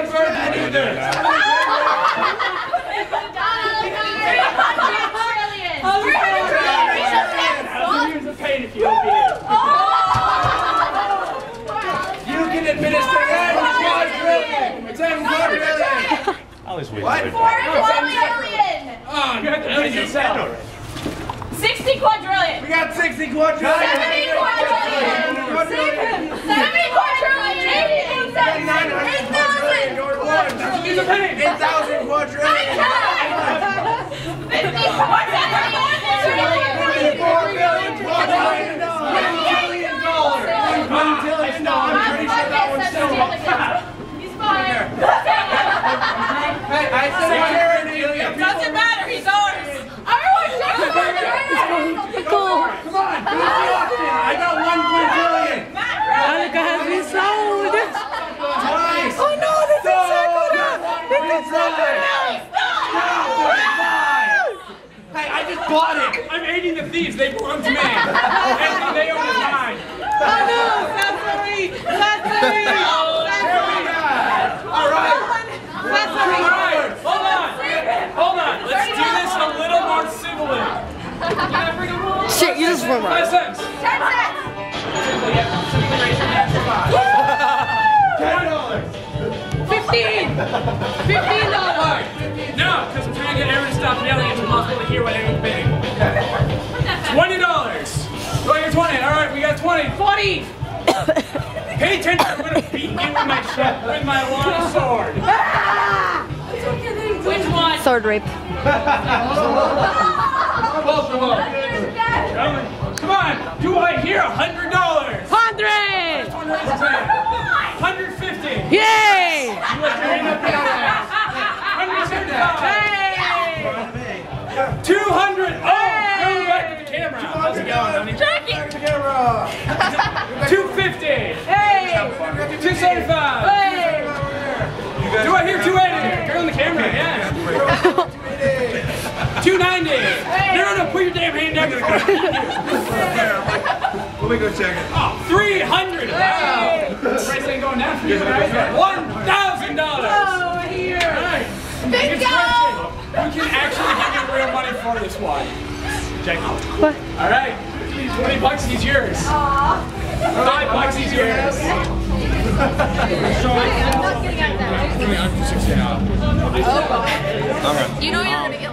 Happy birthday to this. Thousand years of pain if you don't get it. You can administer that quadrillion. It's quadrillion. I always wait. What? wait. Oh, you have to put it yourself. 60 quadrillion. We got 60 quadrillion. 70 quadrillion. 70 quadrillion. 80 8,000. Thousand years of pain. 8,000 quadrillion. 50 quadrillion. Quadrillion dollars. I'm pretty sure that one's still He's fine. Hey, I said quadrillion. Doesn't matter, he's ours. Everyone shut the Come on, go to the auction. I got one quadrillion. Alka has been sold. Twice. Oh no, this is Sakura. This is Sakura. Hey, I just bought it. I'm aiding the thieves. They belong to me. Anything they own is mine. Oh no, Satsuri. Satsuri. All right. Satsuri. All right, hold on. Hold on. Let's do this a little more civilly. Can I bring a rule? Shit, you just went Five right. cents. 10 cents. Simply, yeah, simply raise your hand for five. Ten dollars. Fifteen. Fifteen dollars. No, because I'm trying to get everyone to stop yelling. It's impossible to hear what anyone's bidding. Twenty. Forty. Pay attention. I'm gonna beat you with my with my long sword. Which one? Sword rape. Both of them. Come on. Do I hear a hundred dollars? Hundred. Hundred fifty. Yay. Two hundred. Oh, go back to the camera. How's it going, honey? Back to the camera. Two fifty. Hey. Two seventy-five. Hey. Do I hear two eighty? Turn on the camera. Yeah. Two ninety. Hey. No, no, no. Put your damn hand down. Let me go check it. Oh, three hundred. Wow. Price ain't going down for you, right? One thousand dollars. Oh, here. Bingo! We can actually give you real money for this one. Check. What? All right. 20 bucks is yours. Five bucks is yours. Oh, you know you're gonna get